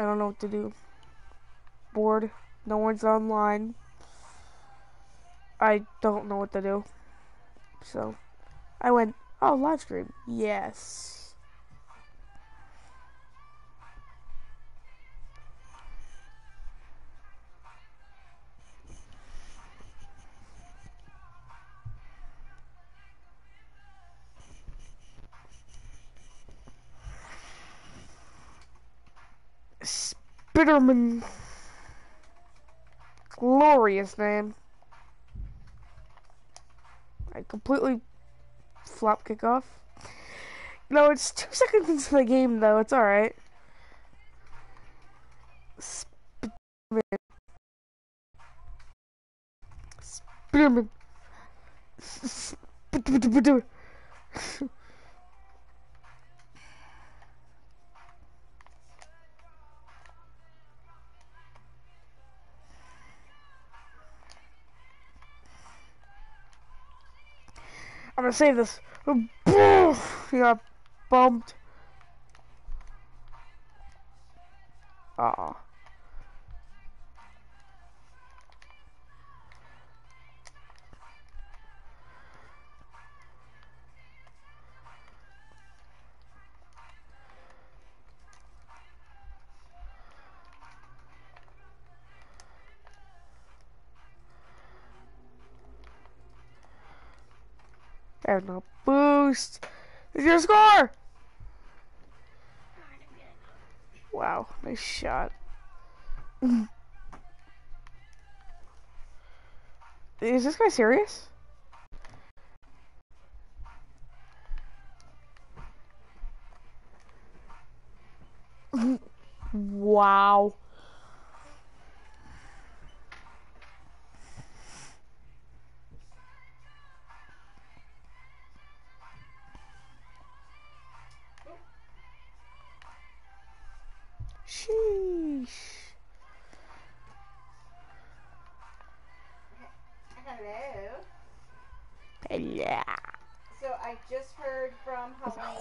I don't know what to do. Bored. No one's online. I don't know what to do. So, I went, oh, live stream. Yes. Spiderman. Glorious name. I completely flop kick off. No, it's two seconds into the game though. It's all right. Spiderman. Spiderman. I'm gonna save this. He got bumped. Aw. And a boost. Is your score? Wow, nice shot. Is this guy serious? wow.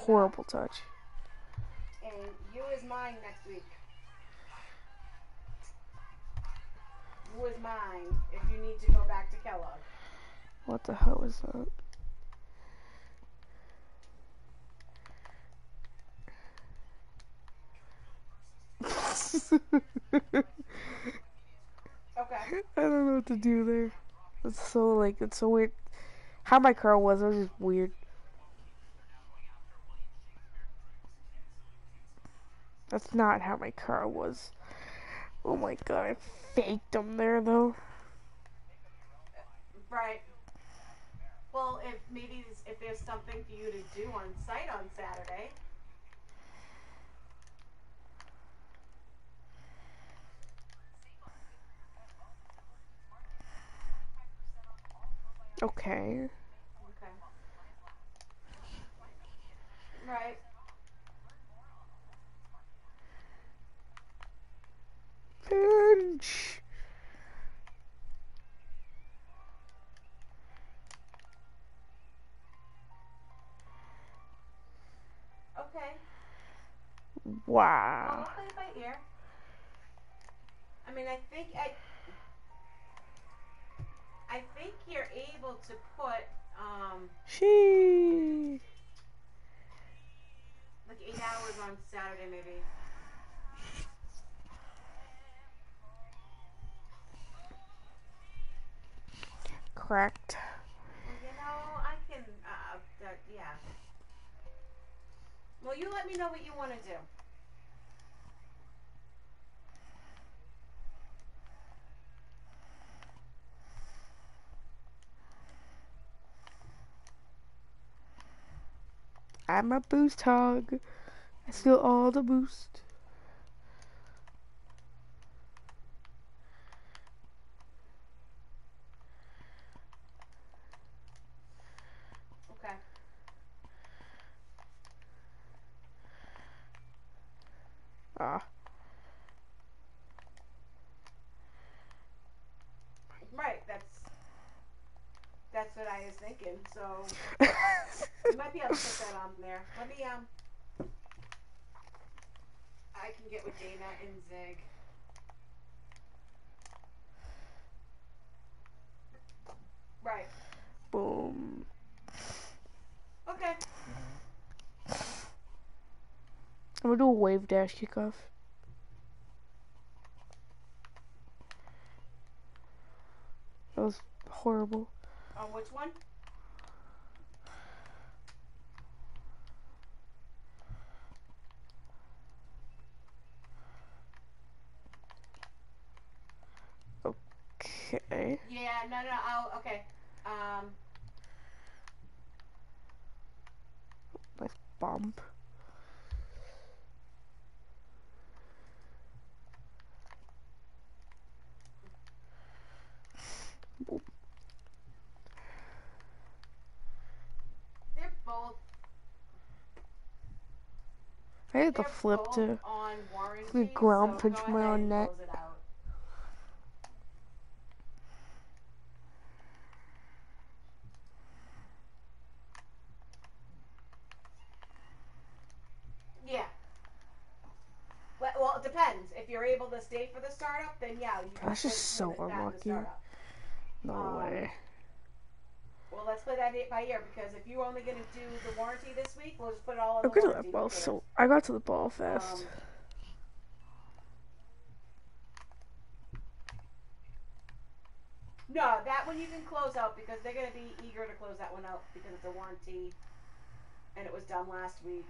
Horrible touch. and you is mine next week. You is mine if you need to go back to Kellogg. What the hell is that? Okay. I don't know what to do there. It's so like it's so weird. How my car was, it was just weird. That's not how my car was. Oh my god, I faked them there though. Right. Well, if maybe if there's something for you to do on site on Saturday. Okay. Okay. Right. Pinch. Okay. Well, Wow. Play by ear. I mean, I think I. I think you're able to put um She. like eight hours on Saturday, maybe. Correct. Well, you know, I can. Uh, that, yeah. Well, you let me know what you want to do. I'm a boost hog. I steal all the boost. Okay. Ah. Right. That's. That's what I was thinking. So you might be able to put that on there. Let me um. I I can get with Dana and Zig. Right. Boom. Okay. I'm gonna do a wave dash kickoff. That was horrible. On which one? Okay. Yeah, no, no, I'll, okay. Um, Bump. They're both. I had the they're flip to. Warranty, me ground so punch my own neck. close it out. Yeah. Well, well, it depends. If you're able to stay for the startup, then yeah. You That's just so unlucky. No Um, way. Well, let's play that by ear because if you're only going to do the warranty this week, we'll just put it all on I the warranty. ball so. I got to the ball fast. Um, No, that one you can close out because they're going to be eager to close that one out because it's a warranty and it was done last week.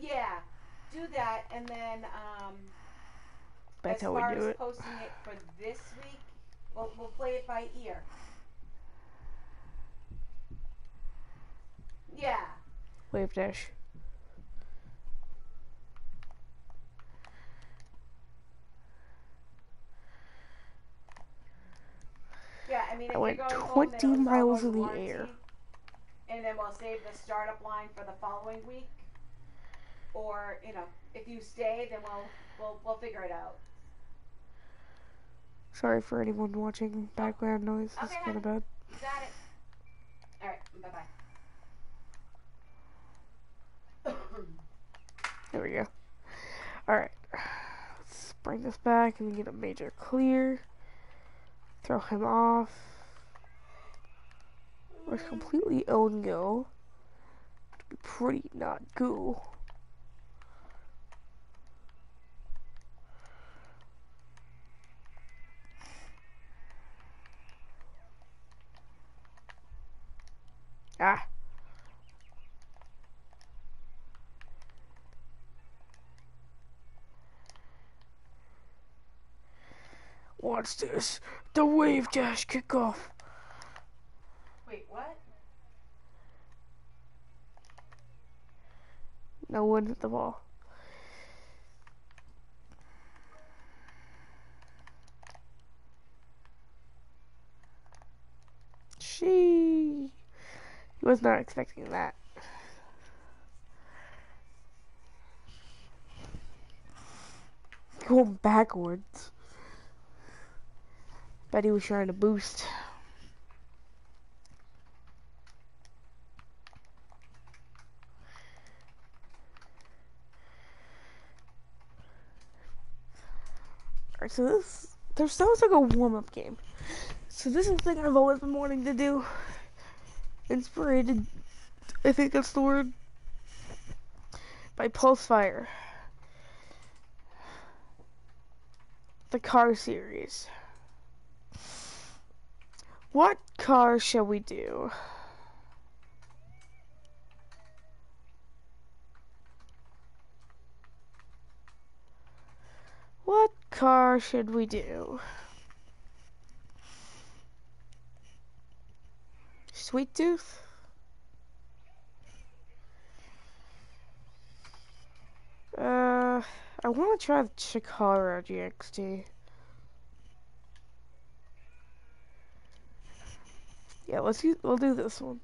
Yeah, do that and then um, That's as how we far do as it. posting it for this week, we'll, we'll play it by ear. Yeah. Wave dash. Yeah, I mean, I went you're going home, 20 then it'll miles in the air. And then we'll save the startup line for the following week. Or, you know, if you stay, then we'll we'll we'll figure it out. Sorry for anyone watching background noise. It's Okay, kind of bad. Got it. All right. Bye bye. There we go. Alright. Let's bring this back and get a major clear. Throw him off. We're completely own go. To be pretty not goo. Ah. Watch this. The wave dash kickoff. Wait, what? No one hit the ball. She he was not expecting that. Going backwards. Bet he was trying to boost. Alright, so this there sounds like a warm up game. So this is the thing I've always been wanting to do. Inspired, I think that's the word, by Pulsefire. The car series. What car shall we do? What car should we do? Sweet Tooth? Uh, I want to try the Chikara GXT. Yeah, let's use, we'll do this one.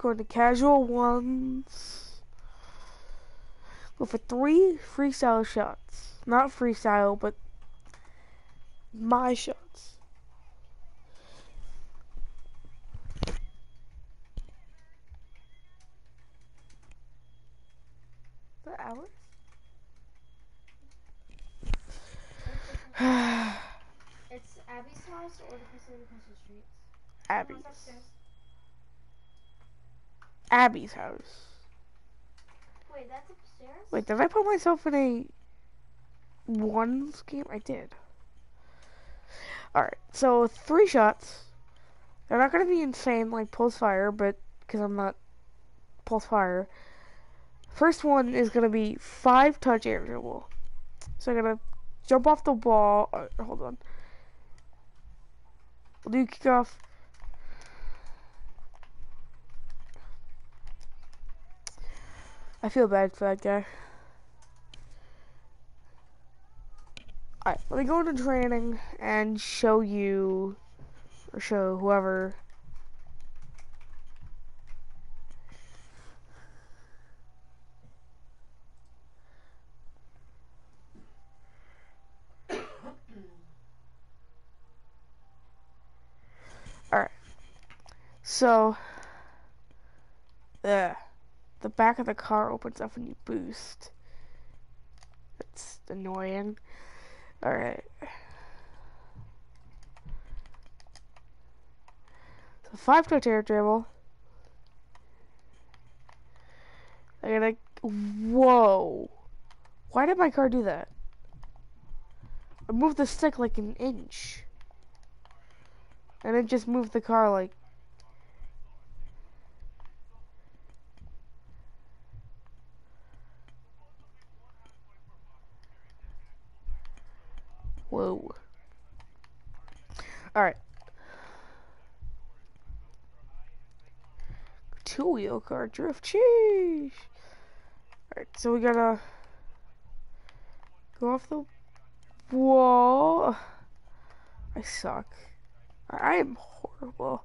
Going to casual ones. For three freestyle shots. Not freestyle, but my shots. The hours? It's Abby's house or the person across the street. Abby's. Abby's house. Wait, did I put myself in a ones game? I did. Alright, so three shots. They're not going to be insane like pulse fire, but because I'm not pulse fire. First one is going to be five touch air dribble. So I'm going to jump off the ball. Uh, hold on. We'll do kickoff. I feel bad for that guy. Alright, let me go into training and show you, or show whoever. Alright, so, uh, the back of the car opens up when you boost. That's annoying. Alright. So five touch air dribble. I gotta whoa. Why did my car do that? I moved the stick like an inch. And it just moved the car like Whoa. Alright. Two wheel car drift. Sheesh. Alright, so we gotta go off the wall. I suck. I am horrible.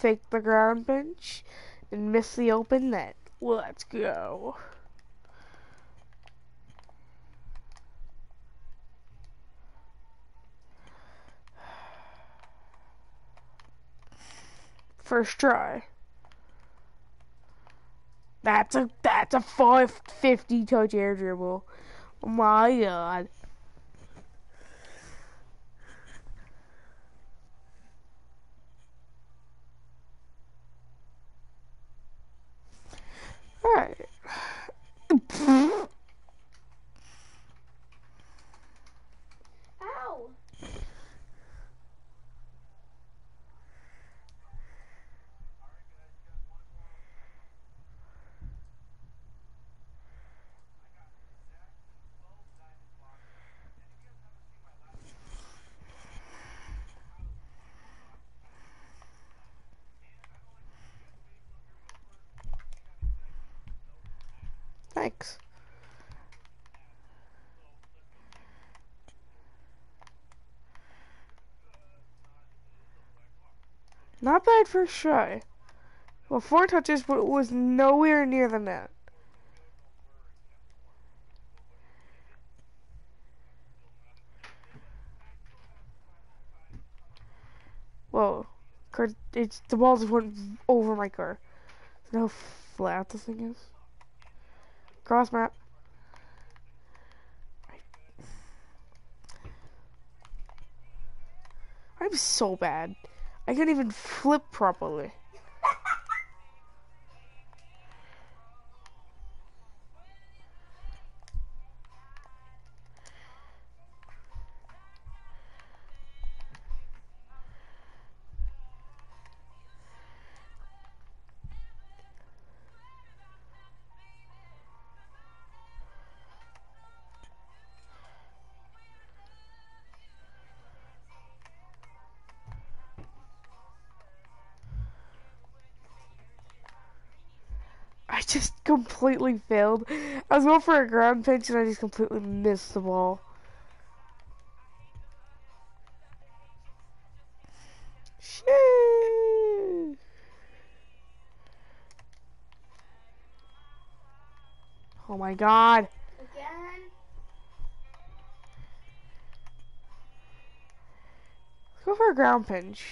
Fake the ground bench and miss the open net. Let's go. First try. That's a that's a 550 touch air dribble. Oh my god. Alright. Thanks. Not bad for shy. Well, four touches, but it was nowhere near the net. Whoa. Car, it's, the ball just went over my car. Know how flat this thing is? Cross map. I'm so bad. I can't even flip properly. Just completely failed. I was going for a ground pinch and I just completely missed the ball. Shit. Oh my god. Again. Let's go for a ground pinch.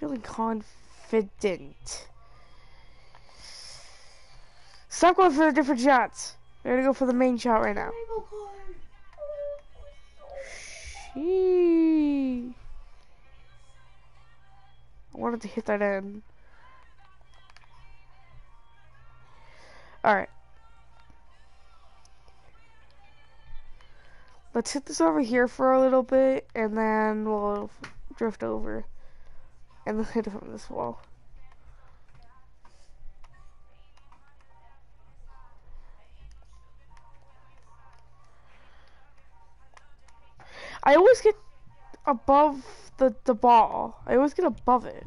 Feeling confident. Stop going for the different shots. We're gonna go for the main shot right now. Shee. I wanted to hit that in. Alright. Let's hit this over here for a little bit, and then we'll drift over. And then hit it from this wall. I always get above the, the ball. I always get above it.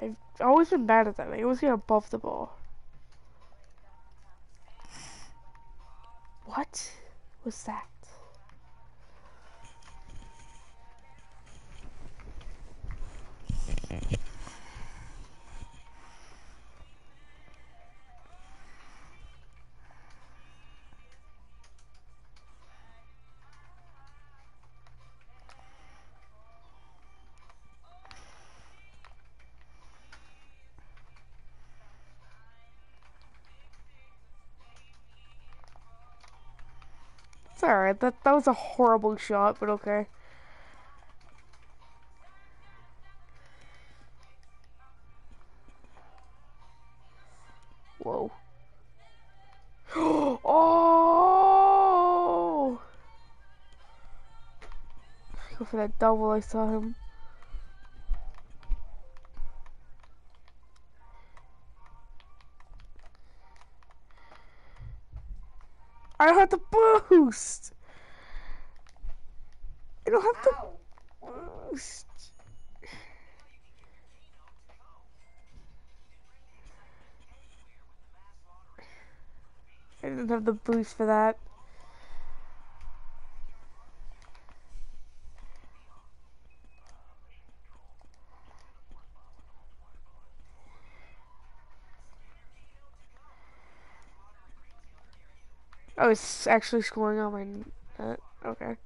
I've always been bad at that. I always get above the ball. What was that? Alright. That that was a horrible shot, but okay. Whoa. oh! Go for that double. I saw him. I have the boost. I don't have Ow. I didn't have the boost for that. Oh, it's actually scoring on my net. Uh, okay.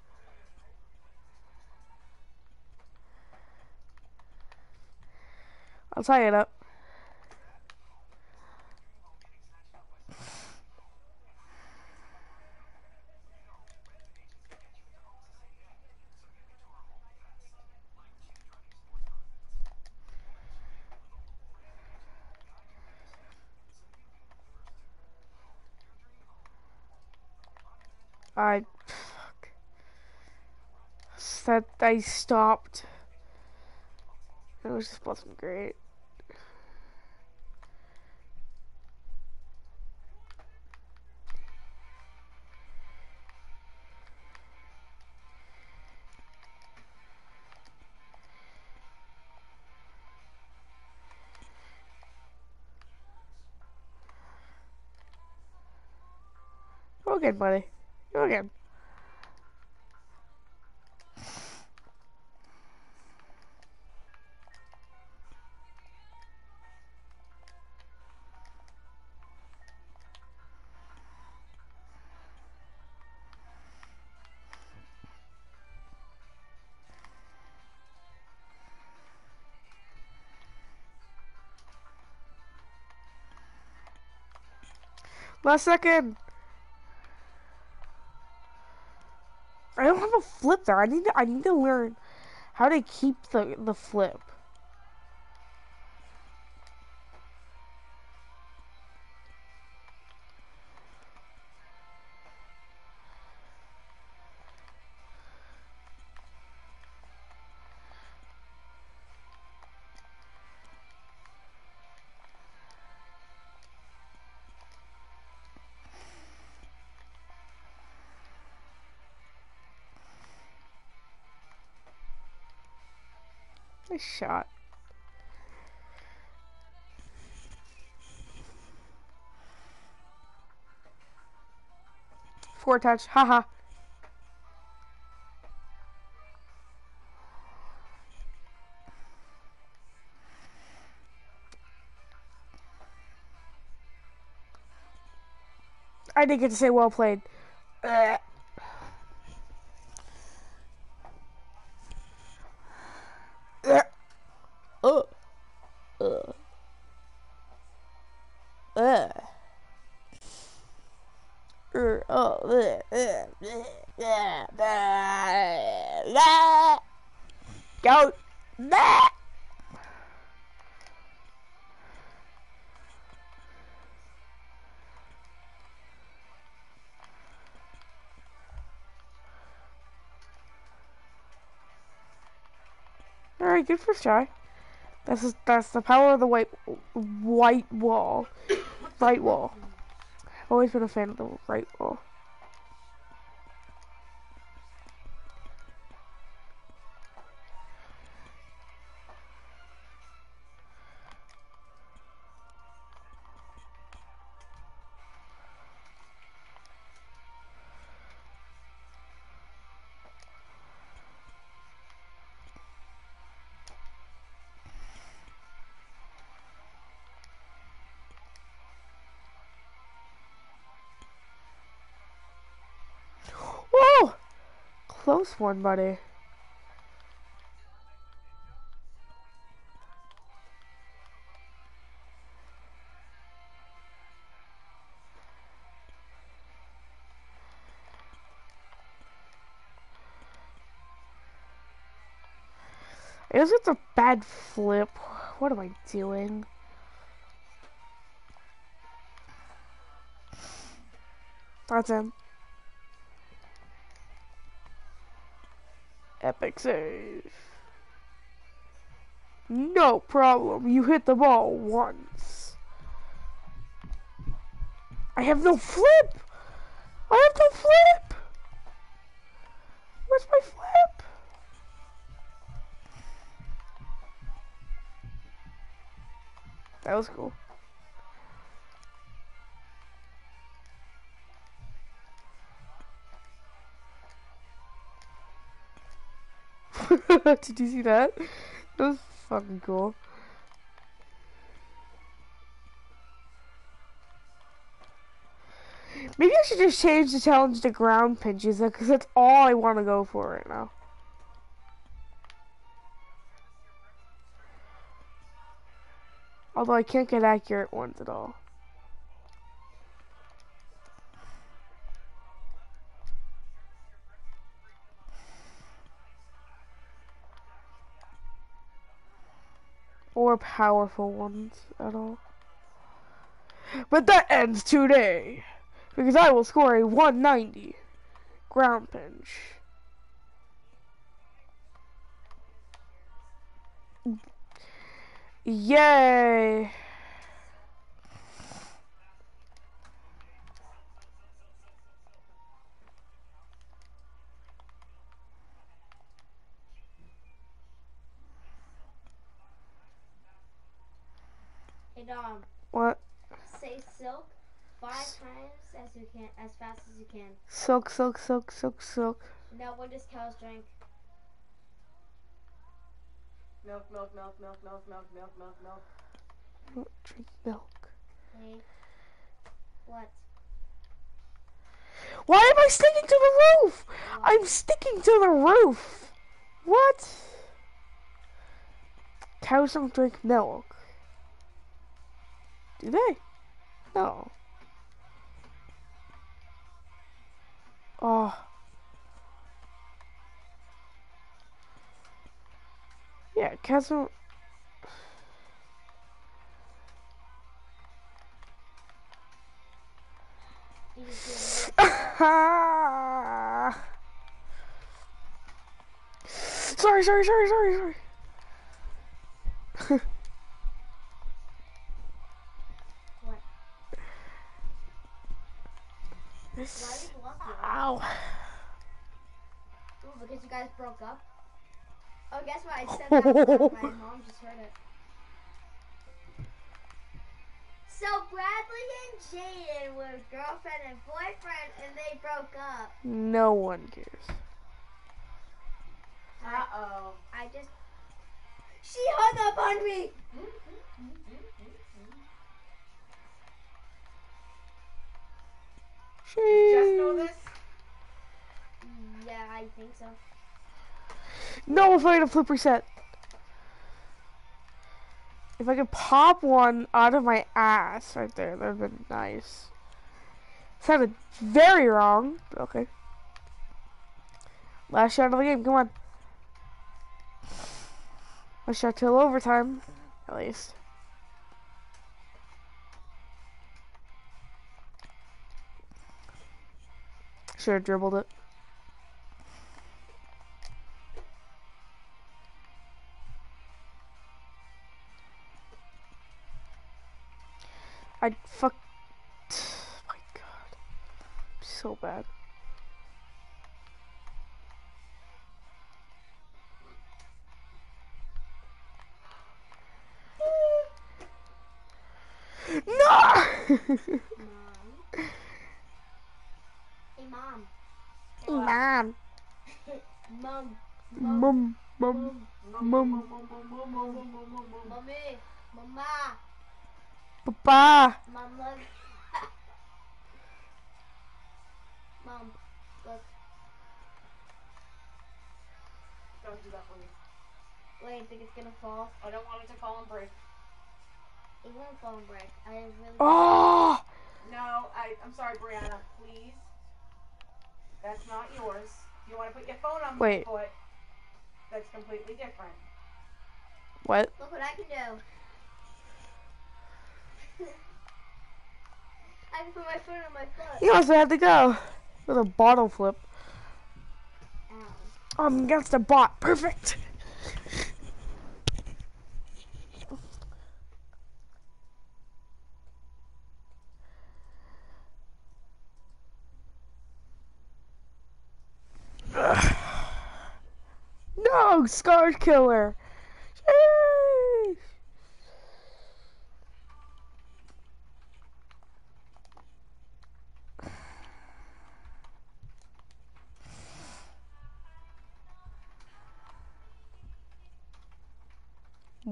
I'll tie it up. I fuck. That I stopped. It was just wasn't great. Go again, buddy. Go again. Last second. A flip there. I need to. I need to learn how to keep the the flip. Nice shot. Four touch. Haha. I didn't get to say well played. Go. All right, good first try. That's just, that's the power of the white white wall, right wall. I've always been a fan of the right wall. Close one, buddy. I guess it's a bad flip. What am I doing? That's him. Epic save. No problem. You hit the ball once. I have no flip. I have no flip. Where's my flip? That was cool. Did you see that? That was fucking cool. Maybe I should just change the challenge to ground pinches because that's all I want to go for right now. Although I can't get accurate ones at all. Or powerful ones at all. But that ends today. Because I will score a 190 ground pinch. Yay! Hey Dom, um, What? say silk five times as you can, as fast as you can. Silk, silk, silk, silk, silk. Now, what does cows drink? Milk, milk, milk, milk, milk, milk, milk, milk, milk. Drink milk. Hey, what? Why am I sticking to the roof? I'm sticking to the roof. What? Cows don't drink milk. Do they? No. Oh. Yeah, just sorry, sorry, sorry, sorry, sorry. Why did you love you? Ow. Ooh, because you guys broke up. Oh, guess what? I said that. My mom just heard it. So Bradley and Jaden were girlfriend and boyfriend, and they broke up. No one cares. Uh oh. I just. She hung up on me. So. No, if I had a flip reset. If I could pop one out of my ass right there, that'd have been nice. Sounded very wrong, okay. Last shot of the game, come on. Last shot till overtime, at least. Should have dribbled it. I fuck. My God, so bad. No! Mom. Hey, mom. Mom, Mom. mom, mom, mom, Mommy. Mama. Papa. Mom, look. Mom, look. Don't do that for me. Wait, I think it's gonna fall. I don't want it to fall and break. It won't fall and break. I really. Oh! No, I, I'm sorry, Brianna. Please. That's not yours. You want to put your phone on Wait. my foot? That's completely different. What? Look what I can do. I can put my foot on my foot. You also had to go with a bottle flip. Ow. Um, against the bot. Perfect. No, Scar Killer.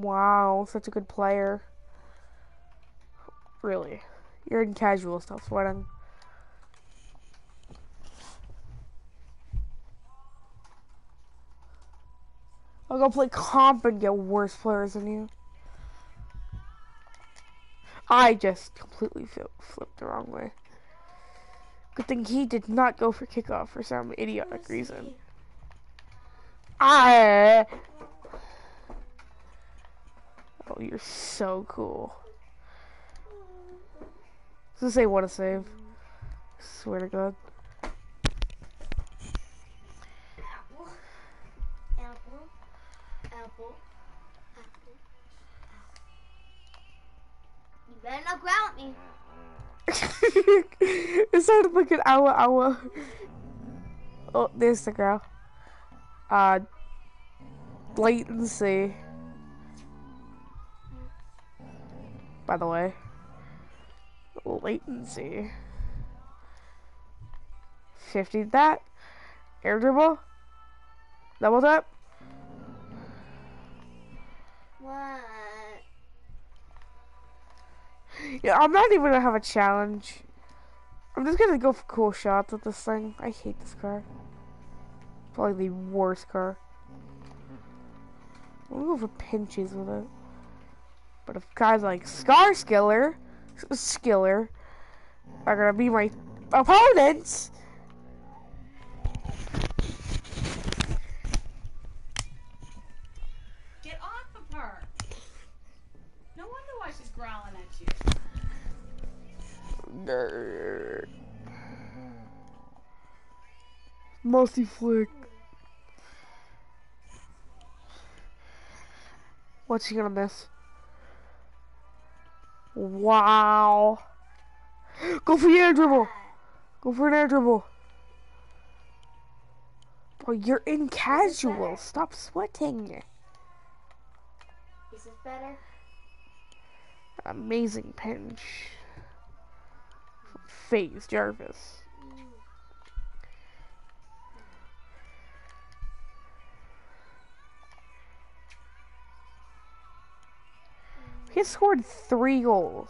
Wow, such a good player. Really. You're in casual stuff, sweating. I'll go play comp and get worse players than you. I just completely flipped the wrong way. Good thing he did not go for kickoff for some idiotic reason. I. You're so cool. Does it say what a save? Swear to God. Apple. Apple. Apple. Apple. You better not growl at me. it sounded like an hour hour. Oh, there's the girl. Uh, latency. By the way, latency. 50 that. Air dribble. Double tap. What? Yeah, I'm not even gonna have a challenge. I'm just gonna go for cool shots with this thing. I hate this car. Probably the worst car. I'm gonna go for pinches with it. But if guys like Scar Skiller, Skiller, are gonna be my opponents, Get off of her. No wonder why she's growling at you. nerd. Multi flick. What's he gonna miss? Wow. Go for the air dribble. Go for an air dribble. Bro, you're in casual. Stop sweating. Is this better? Amazing pinch. Phase Jarvis. He scored three goals.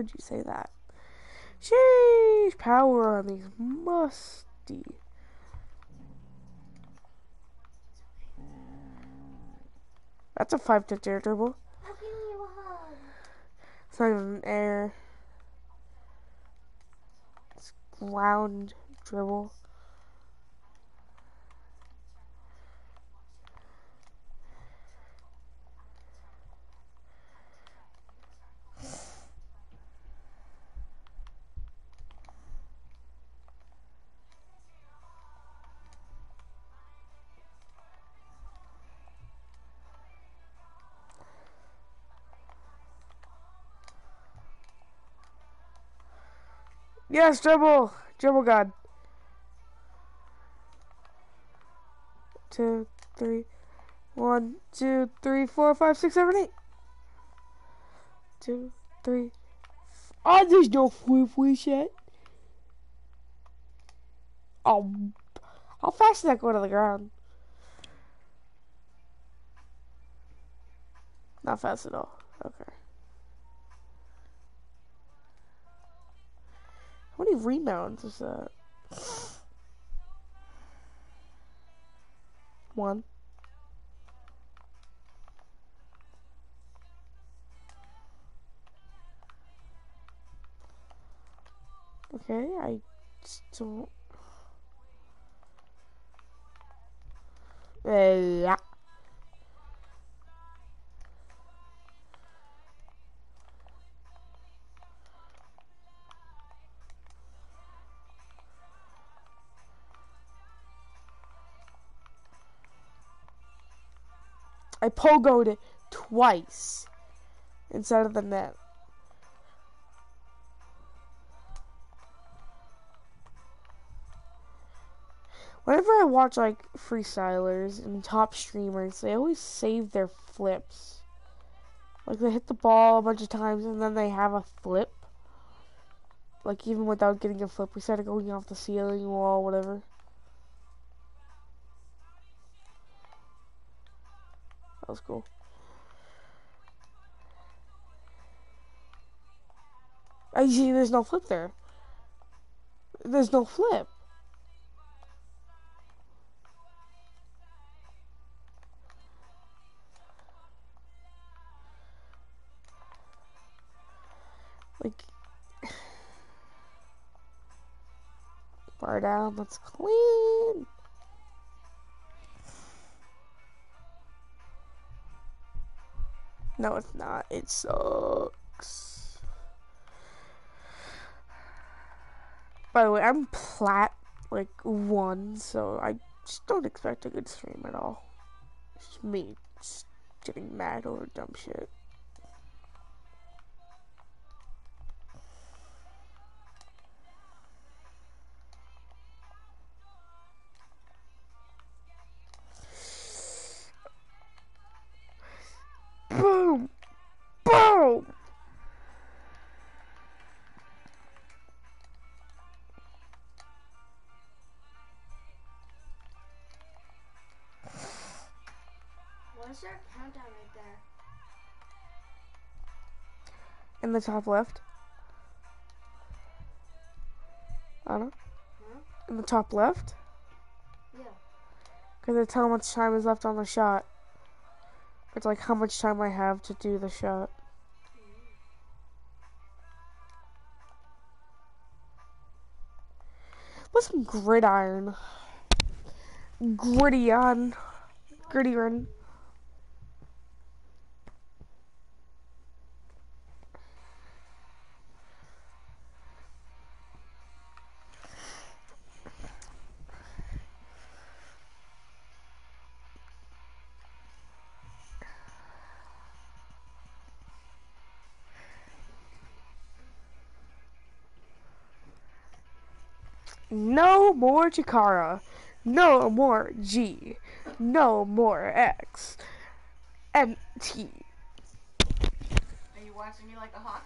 Heard you say that. Sheesh, power on these musty. That's a five touch air dribble. It's not even air. It's ground dribble. Yes, dribble! Dribble god. Two, three, one, two, three, four, five, six, seven, eight. Two, three. Oh, there's no flip yet. Oh, how fast did that go to the ground? Not fast at all. Okay. How many rebounds is that? One. Okay, I. Uh, yeah. I pogoed it twice inside of the net. Whenever I watch like freestylers and top streamers, they always save their flips. Like they hit the ball a bunch of times and then they have a flip. Like even without getting a flip, we started going off the ceiling wall, whatever. Was cool. I see there's no flip there. There's no flip. Like bar down, let's clean. No, it's not. It sucks. By the way, I'm plat like one, so I just don't expect a good stream at all. It's just me just getting mad over dumb shit. The top left. I don't know. top left? Yeah. Because it's how much time is left on the shot. It's like how much time I have to do the shot. Listen, gridiron. Gritty on. Gritty run. No more Chikara. No more G. No more X. And T. Are you watching me like a hawk?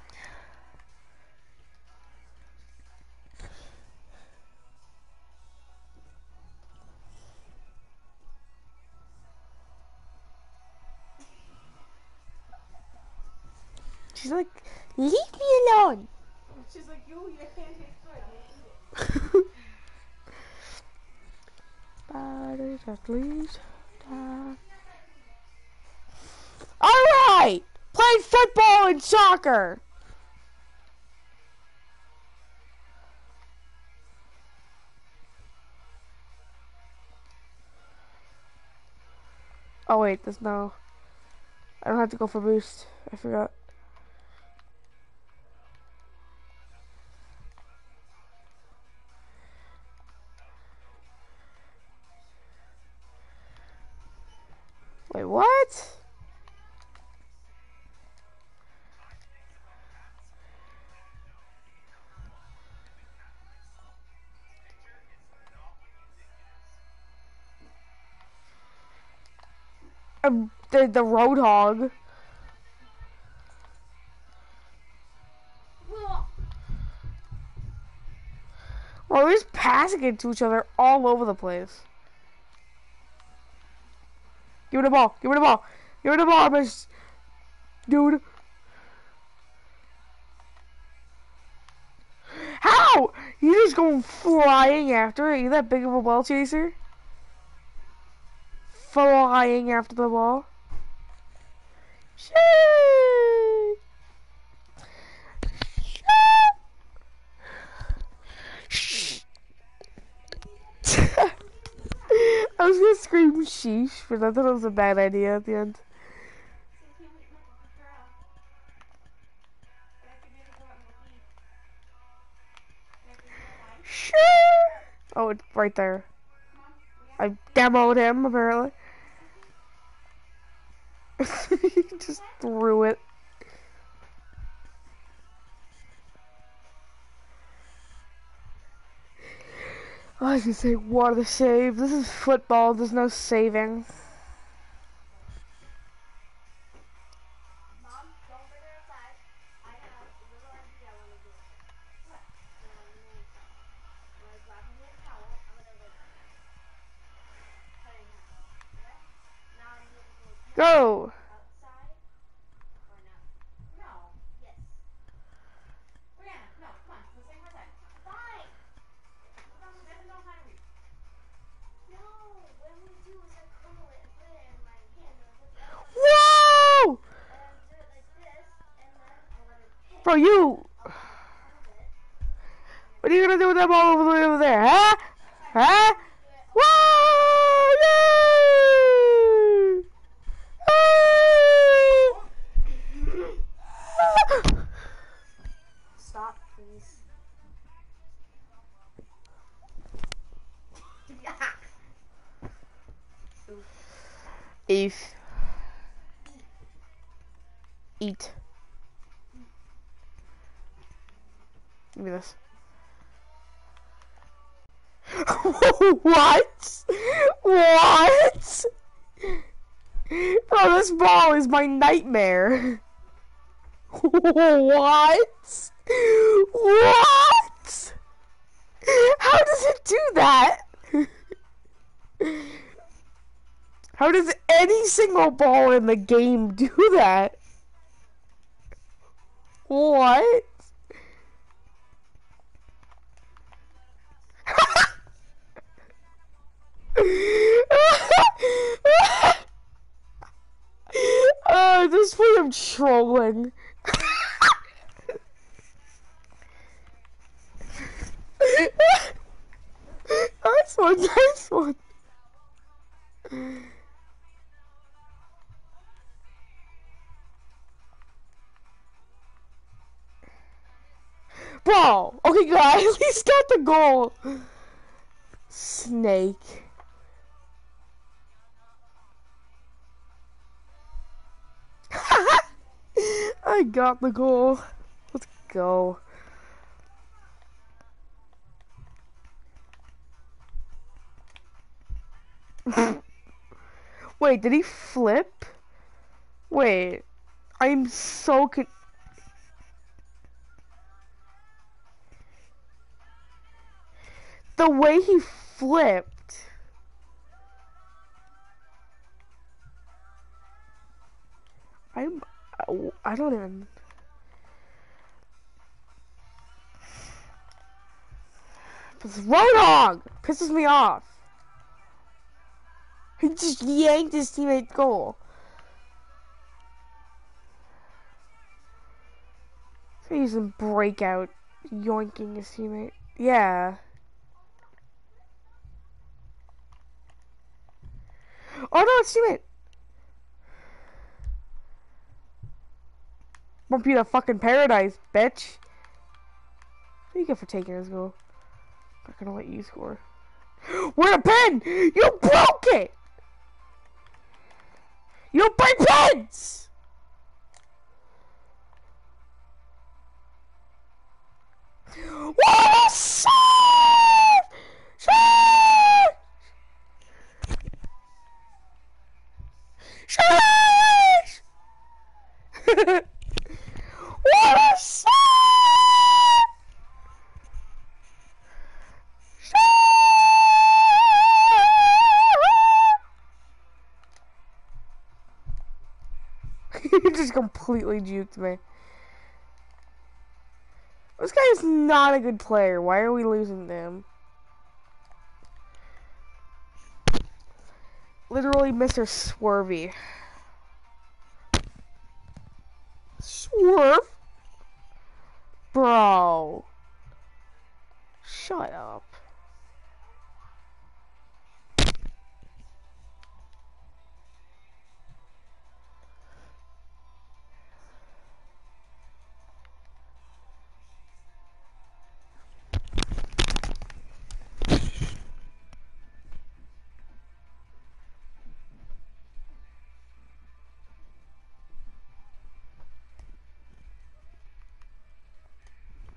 She's like, leave me alone. She's like, you, your hand is good. Spiders at least. Uh, Alright! Play football and soccer! Oh wait, there's no... I don't have to go for boost. I forgot. Wait, what? Um, the the roadhog. Well, we're just passing it to each other all over the place. Give me the ball. Give me the ball. Give me the ball, miss. Dude. How? You just going flying after it? You that big of a ball chaser? Flying after the ball. Shit. Shit. I was gonna scream sheesh, but I thought it was a bad idea at the end. Sure. Oh, it's right there. I demoed him, apparently. he just threw it. I was gonna say, what the save? This is football, there's no saving. Mom, Bro, you! what? What? How does it do that? How does any single ball in the game do that? What? uh, this point I'm trolling. one, nice one. Bro, okay guys, he's got the goal. Snake. I got the goal. Let's go. Wait, did he flip? Wait, I'm so con- The way he flipped. I'm. I don't even. This Roadhog pisses me off. He just yanked his teammate goal. He's in breakout, yoinking his teammate. Yeah. Oh no, it's teammate. Won't be the fucking paradise, bitch. What do you get for taking his goal? I'm Not gonna let you score. Where a pen? You broke it! You break pens! What a save! Save! Save! Completely juked me. This guy is not a good player. Why are we losing them? Literally Mr. Swervy. Swerve? Bro. Shut up.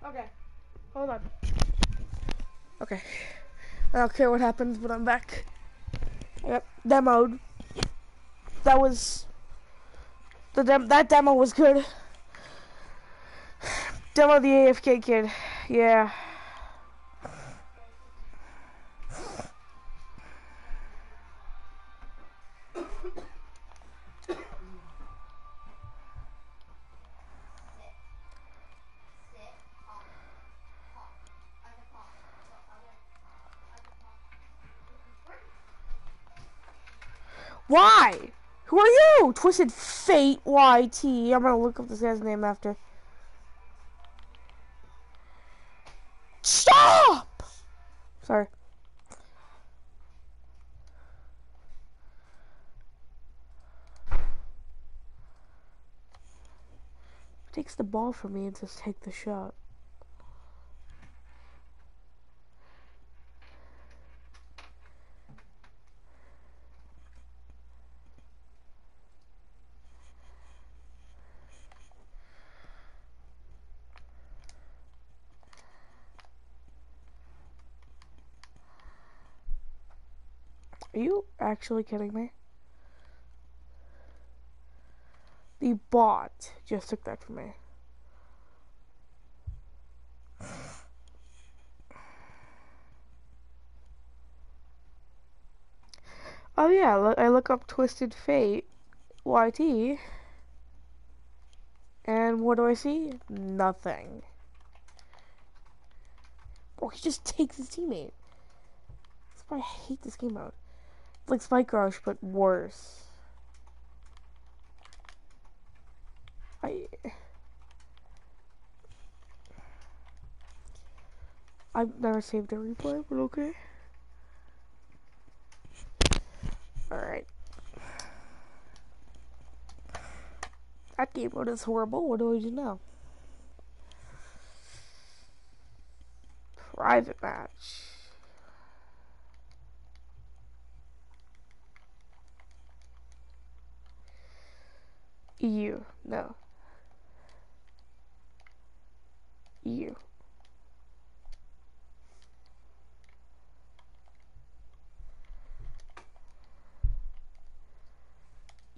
Okay. Hold on. Okay. I don't care what happens, but I'm back. Yep, demoed. That was the dem that demo was good. Demo the AFK kid. Yeah. Twisted Fate YT. I'm gonna look up this guy's name after. Stop! Sorry. Takes the ball from me and says take the shot. Are you actually kidding me? The bot just took that from me. Oh yeah, I look up Twisted Fate YT and what do I see? Nothing. Bro, he just takes his teammate. That's why I hate this game mode. Like Spike Rush, but worse. I. I've never saved a replay, but okay. Alright. That game mode is horrible. What do I do now? Private match. EU. No. EU.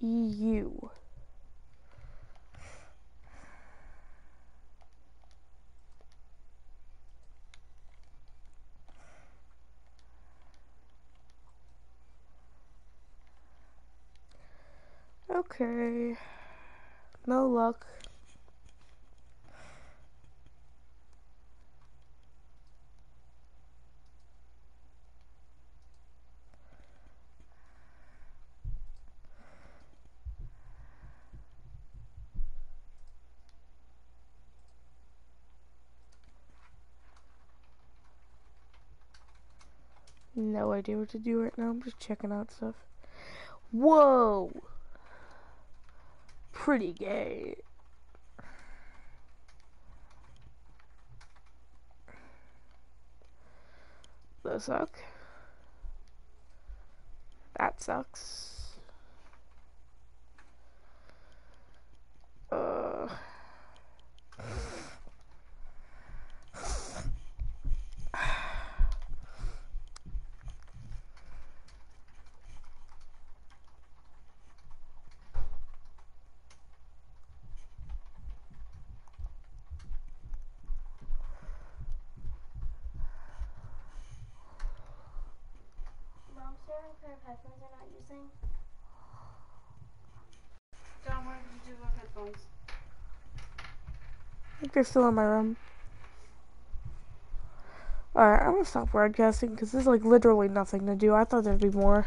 EU. Okay. No luck. No idea what to do right now. I'm just checking out stuff. Whoa! Pretty gay. Those suck. That sucks. Uh. Mom, is there a pair of headphones you're not using? John, what did you do with headphones? They're still in my room. Alright, I'm gonna stop broadcasting because there's like literally nothing to do. I thought there'd be more.